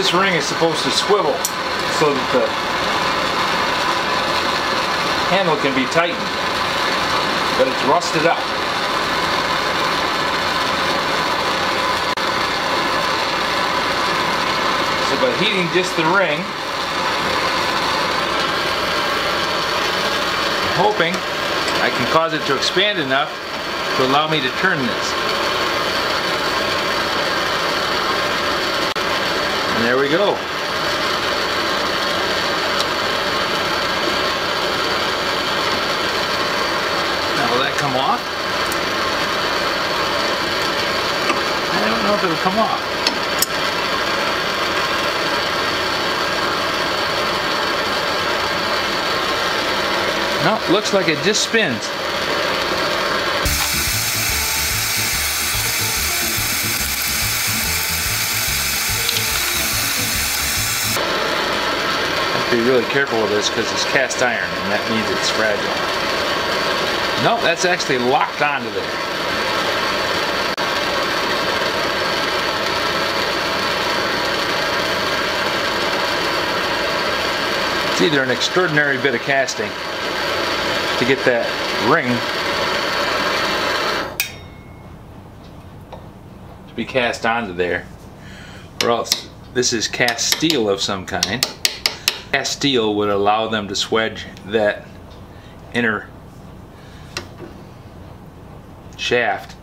This ring is supposed to swivel so that the handle can be tightened, but it's rusted up. So by heating just the ring, I'm hoping I can cause it to expand enough to allow me to turn this. And there we go. Now will that come off? I don't know if it'll come off. No, looks like it just spins. Be really careful with this because it's cast iron and that means it's fragile. No, that's actually locked onto there. It's either an extraordinary bit of casting to get that ring to be cast onto there or else this is cast steel of some kind cast steel would allow them to swedge that inner shaft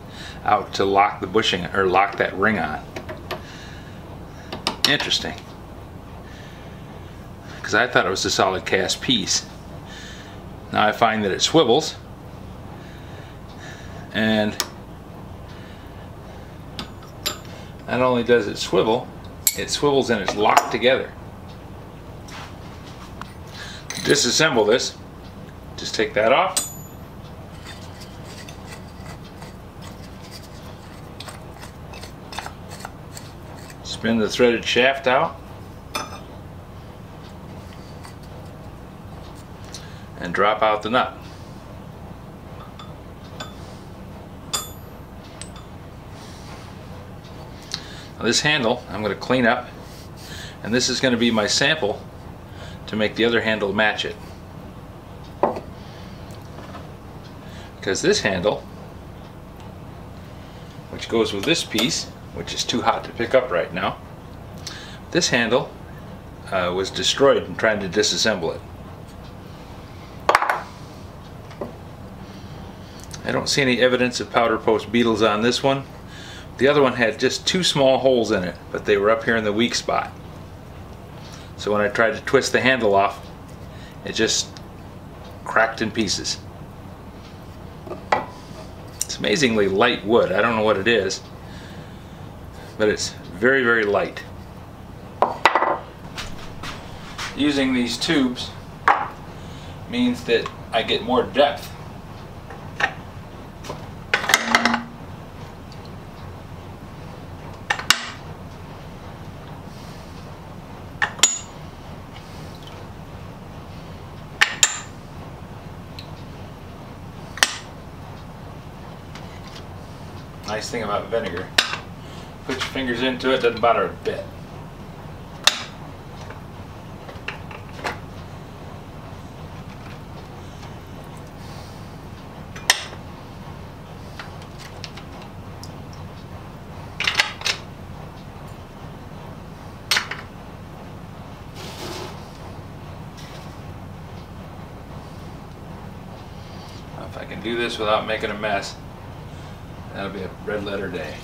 out to lock the bushing or lock that ring on. Interesting. Because I thought it was a solid cast piece. Now I find that it swivels. And not only does it swivel, it swivels and it's locked together. Disassemble this, just take that off. Spin the threaded shaft out. and drop out the nut. Now this handle I'm going to clean up and this is going to be my sample to make the other handle match it. Because this handle, which goes with this piece, which is too hot to pick up right now, this handle uh, was destroyed in trying to disassemble it. I don't see any evidence of powder post beetles on this one. The other one had just two small holes in it, but they were up here in the weak spot. So when I tried to twist the handle off, it just cracked in pieces. It's amazingly light wood. I don't know what it is, but it's very, very light. Using these tubes means that I get more depth Nice thing about vinegar. Put your fingers into it, doesn't bother a bit. If I can do this without making a mess, That'll be a red letter day.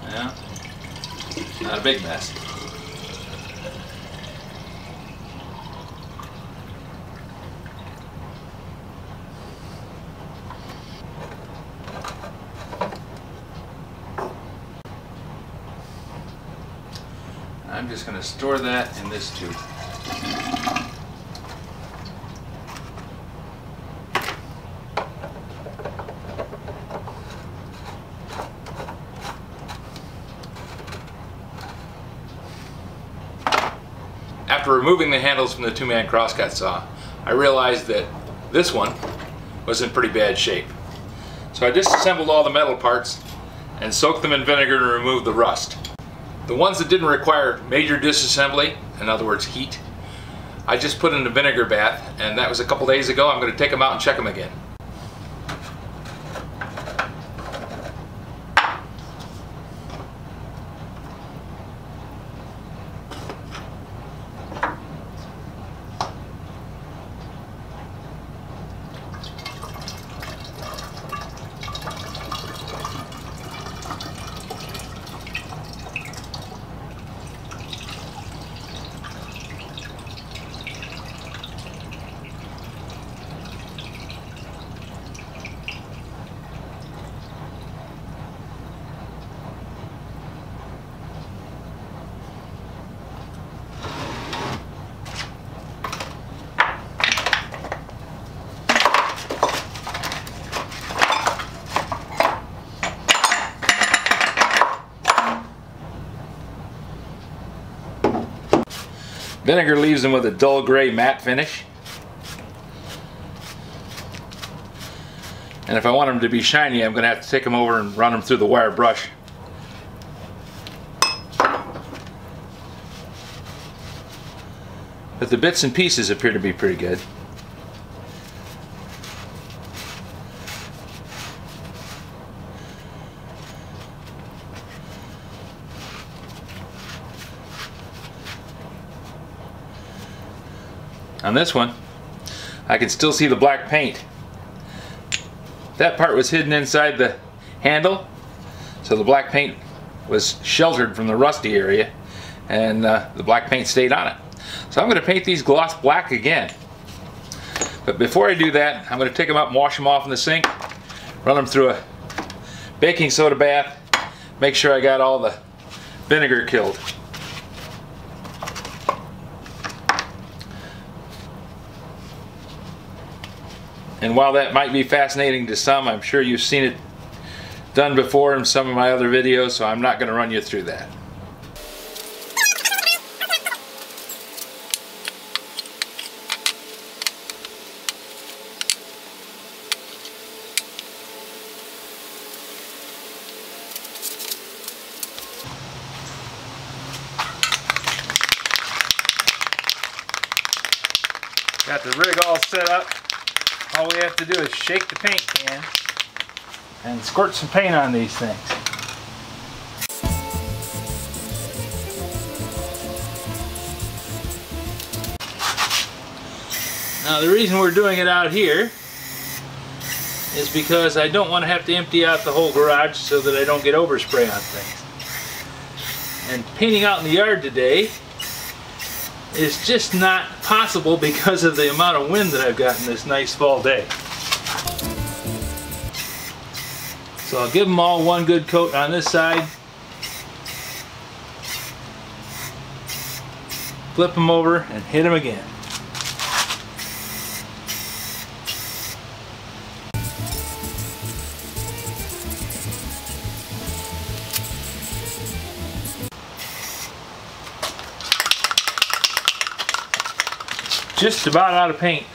Yeah. Not a big mess. I'm just going to store that in this tube. After removing the handles from the two-man crosscut saw, I realized that this one was in pretty bad shape. So I disassembled all the metal parts and soaked them in vinegar to remove the rust. The ones that didn't require major disassembly, in other words heat, I just put in a vinegar bath and that was a couple days ago. I'm going to take them out and check them again. Vinegar leaves them with a dull gray matte finish. And if I want them to be shiny, I'm going to have to take them over and run them through the wire brush. But the bits and pieces appear to be pretty good. On this one, I can still see the black paint. That part was hidden inside the handle, so the black paint was sheltered from the rusty area, and uh, the black paint stayed on it. So I'm going to paint these gloss black again. But before I do that, I'm going to take them up and wash them off in the sink, run them through a baking soda bath, make sure I got all the vinegar killed. And while that might be fascinating to some, I'm sure you've seen it done before in some of my other videos, so I'm not going to run you through that. Got the rig all set up all we have to do is shake the paint can and squirt some paint on these things. Now the reason we're doing it out here is because I don't want to have to empty out the whole garage so that I don't get overspray on things. And painting out in the yard today is just not possible because of the amount of wind that I've gotten this nice fall day. So I'll give them all one good coat on this side. Flip them over and hit them again. Just about out of paint.